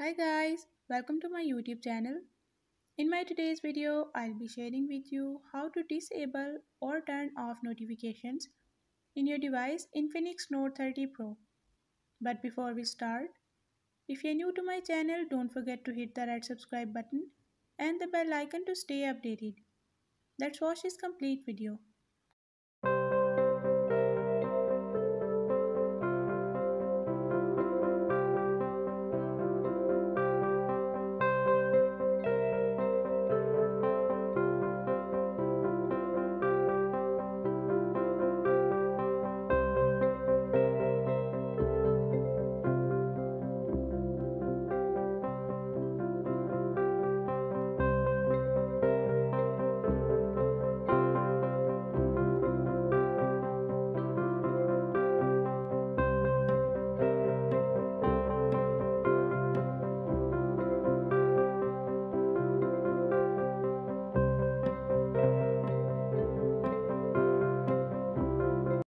Hi guys, welcome to my YouTube channel. In my today's video, I'll be sharing with you how to disable or turn off notifications in your device Infinix Note 30 Pro. But before we start, if you're new to my channel, don't forget to hit the red subscribe button and the bell icon to stay updated. Let's watch this complete video.